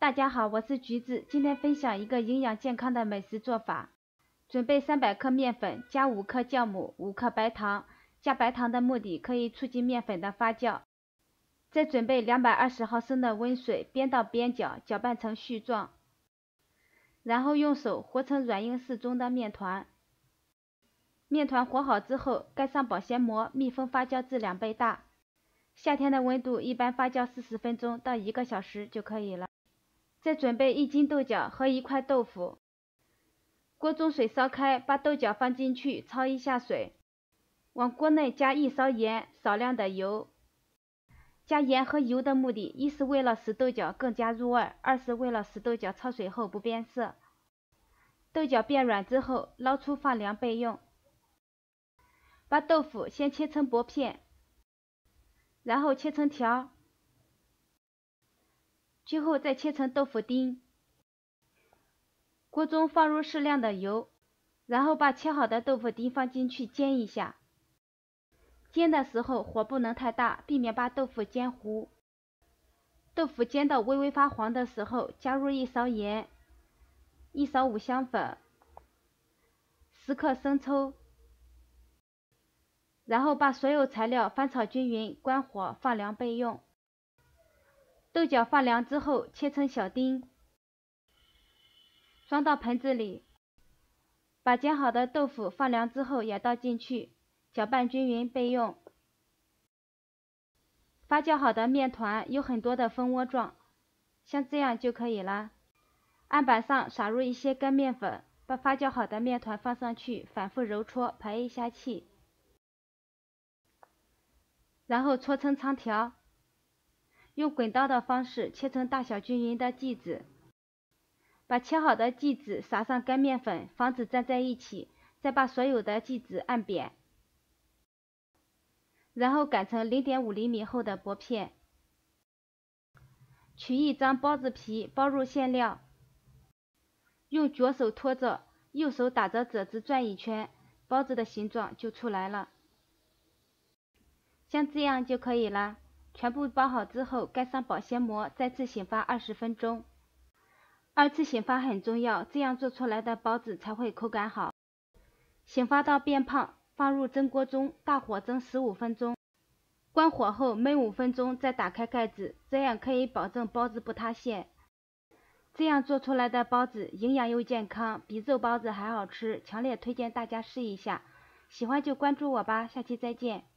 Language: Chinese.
大家好，我是橘子，今天分享一个营养健康的美食做法。准备三百克面粉，加五克酵母，五克白糖。加白糖的目的可以促进面粉的发酵。再准备两百二十毫升的温水，边倒边搅，搅拌成絮状。然后用手和成软硬适中的面团。面团和好之后，盖上保鲜膜，密封发酵至两倍大。夏天的温度一般发酵四十分钟到一个小时就可以了。再准备一斤豆角和一块豆腐。锅中水烧开，把豆角放进去，焯一下水。往锅内加一勺盐，少量的油。加盐和油的目的，一是为了使豆角更加入味，二是为了使豆角焯水后不变色。豆角变软之后，捞出放凉备用。把豆腐先切成薄片。然后切成条，最后再切成豆腐丁。锅中放入适量的油，然后把切好的豆腐丁放进去煎一下。煎的时候火不能太大，避免把豆腐煎糊。豆腐煎到微微发黄的时候，加入一勺盐，一勺五香粉，十克生抽。然后把所有材料翻炒均匀，关火放凉备用。豆角放凉之后切成小丁，装到盆子里。把煎好的豆腐放凉之后也倒进去，搅拌均匀备用。发酵好的面团有很多的蜂窝状，像这样就可以了。案板上撒入一些干面粉，把发酵好的面团放上去，反复揉搓，排一下气。然后搓成长条，用滚刀的方式切成大小均匀的剂子。把切好的剂子撒上干面粉，防止粘在一起。再把所有的剂子按扁，然后擀成零点五厘米厚的薄片。取一张包子皮包入馅料，用左手托着，右手打着褶子转一圈，包子的形状就出来了。像这样就可以了。全部包好之后，盖上保鲜膜，再次醒发二十分钟。二次醒发很重要，这样做出来的包子才会口感好。醒发到变胖，放入蒸锅中，大火蒸十五分钟。关火后焖五分钟，再打开盖子，这样可以保证包子不塌陷。这样做出来的包子营养又健康，比肉包子还好吃，强烈推荐大家试一下。喜欢就关注我吧，下期再见。